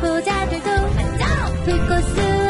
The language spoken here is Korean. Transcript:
부자들도 불꽃 수